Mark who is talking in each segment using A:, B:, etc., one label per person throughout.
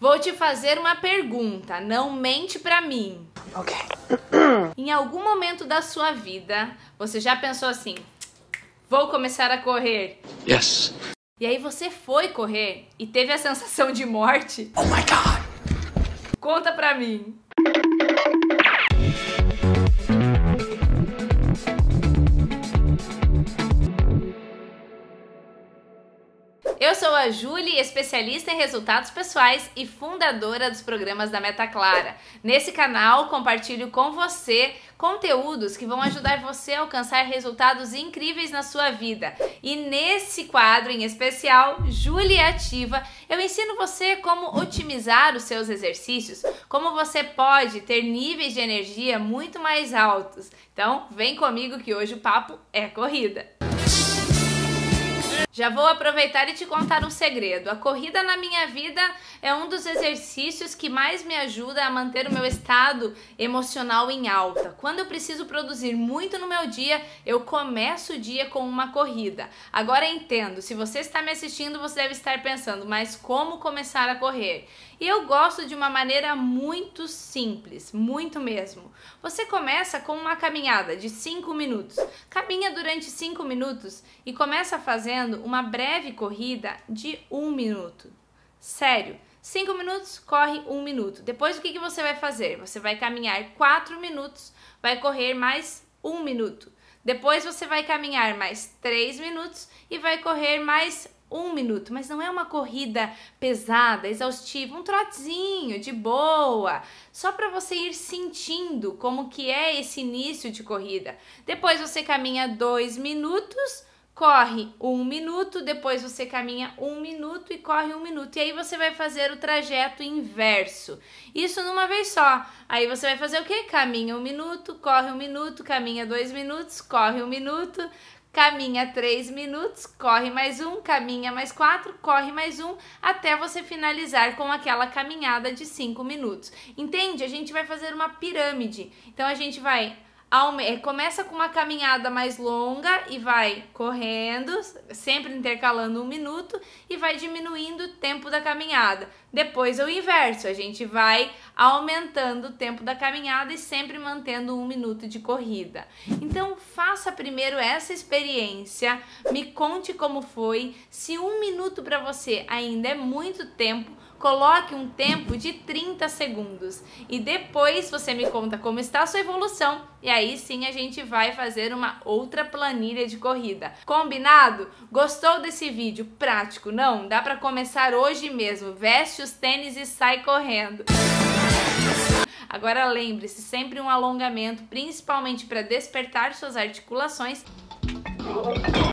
A: Vou te fazer uma pergunta, não mente pra mim.
B: Ok.
A: Em algum momento da sua vida, você já pensou assim: vou começar a correr?
C: Yes.
A: E aí você foi correr e teve a sensação de morte?
C: Oh my god.
A: Conta pra mim. A Julie, especialista em resultados pessoais e fundadora dos programas da Meta Clara. Nesse canal, compartilho com você conteúdos que vão ajudar você a alcançar resultados incríveis na sua vida. E nesse quadro em especial, Julie Ativa, eu ensino você como otimizar os seus exercícios, como você pode ter níveis de energia muito mais altos. Então, vem comigo que hoje o papo é corrida. Já vou aproveitar e te contar um segredo. A corrida na minha vida é um dos exercícios que mais me ajuda a manter o meu estado emocional em alta. Quando eu preciso produzir muito no meu dia, eu começo o dia com uma corrida. Agora entendo, se você está me assistindo, você deve estar pensando, mas como começar a correr? E eu gosto de uma maneira muito simples, muito mesmo. Você começa com uma caminhada de 5 minutos. Caminha durante 5 minutos e começa fazendo uma breve corrida de 1 um minuto. Sério, 5 minutos, corre 1 um minuto. Depois o que, que você vai fazer? Você vai caminhar 4 minutos, vai correr mais 1 um minuto. Depois você vai caminhar mais 3 minutos e vai correr mais um minuto, mas não é uma corrida pesada, exaustiva, um trotezinho de boa, só para você ir sentindo como que é esse início de corrida. Depois você caminha dois minutos, corre um minuto, depois você caminha um minuto e corre um minuto. E aí você vai fazer o trajeto inverso. Isso numa vez só. Aí você vai fazer o que? Caminha um minuto, corre um minuto, caminha dois minutos, corre um minuto, caminha 3 minutos, corre mais um, caminha mais 4, corre mais um, até você finalizar com aquela caminhada de 5 minutos. Entende? A gente vai fazer uma pirâmide. Então a gente vai começa com uma caminhada mais longa e vai correndo, sempre intercalando um minuto e vai diminuindo o tempo da caminhada. Depois é o inverso, a gente vai aumentando o tempo da caminhada e sempre mantendo um minuto de corrida. Então faça primeiro essa experiência, me conte como foi. Se um minuto para você ainda é muito tempo, coloque um tempo de 30 segundos e depois você me conta como está a sua evolução e aí sim a gente vai fazer uma outra planilha de corrida. Combinado? Gostou desse vídeo prático? Não? Dá para começar hoje mesmo. Veste os tênis e sai correndo. Agora lembre-se, sempre um alongamento, principalmente para despertar suas articulações,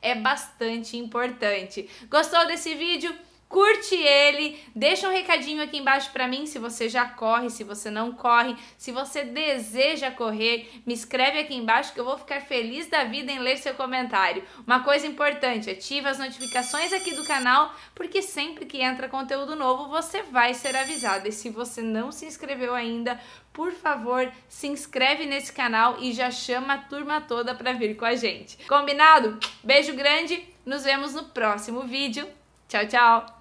A: é bastante importante. Gostou desse vídeo? Curte ele, deixa um recadinho aqui embaixo para mim se você já corre, se você não corre, se você deseja correr, me escreve aqui embaixo que eu vou ficar feliz da vida em ler seu comentário. Uma coisa importante, ativa as notificações aqui do canal, porque sempre que entra conteúdo novo você vai ser avisado. E se você não se inscreveu ainda, por favor, se inscreve nesse canal e já chama a turma toda para vir com a gente. Combinado? Beijo grande, nos vemos no próximo vídeo. Tchau, tchau!